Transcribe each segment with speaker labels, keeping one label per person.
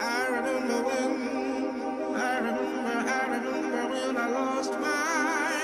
Speaker 1: I remember when, I remember, I remember when I lost my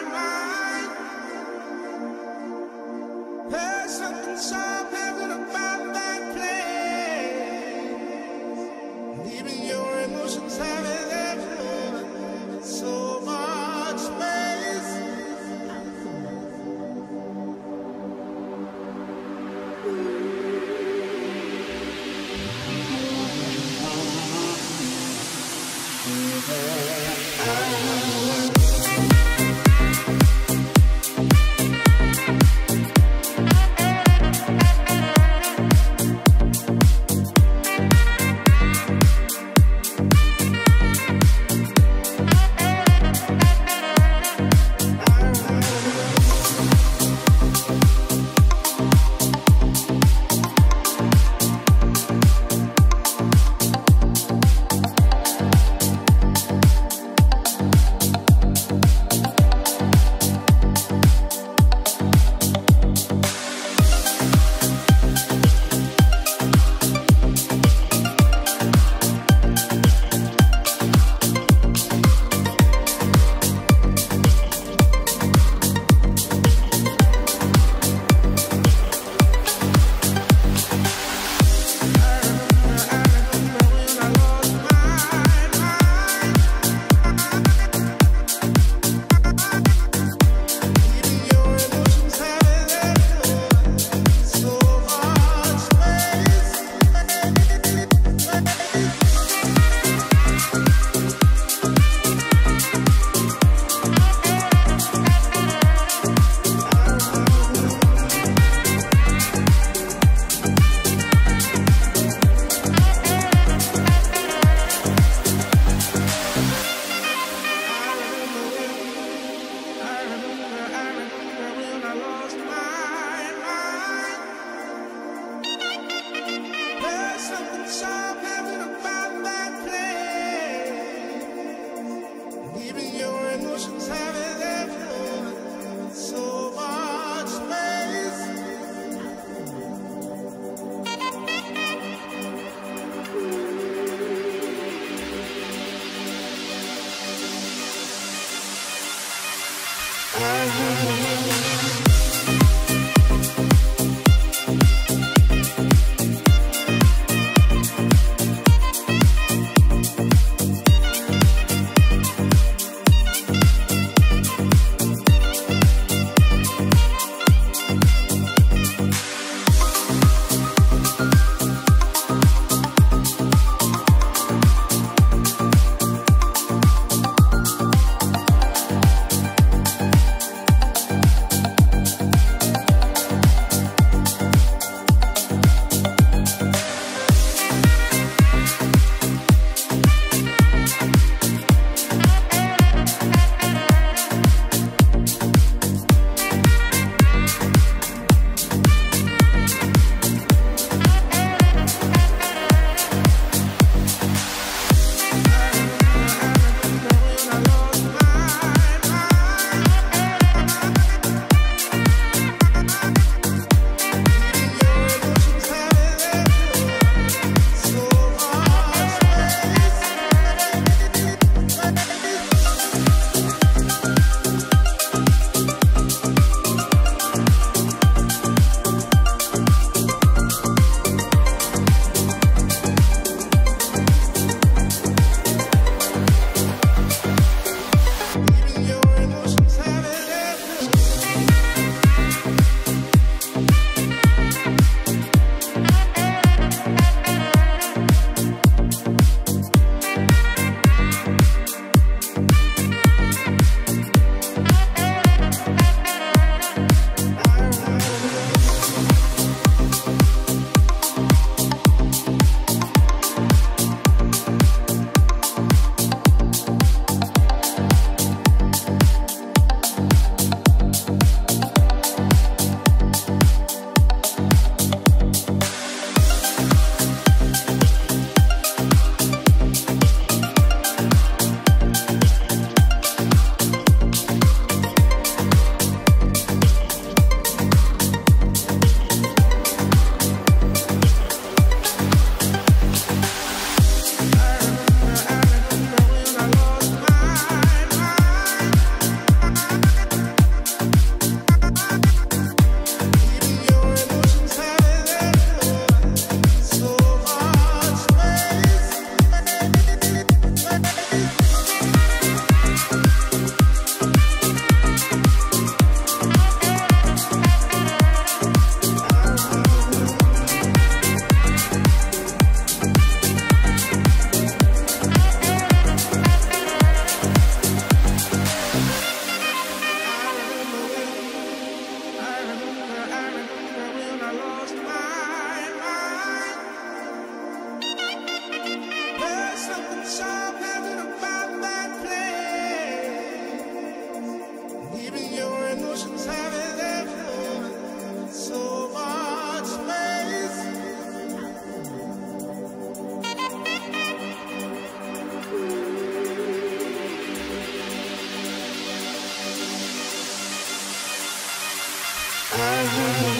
Speaker 1: When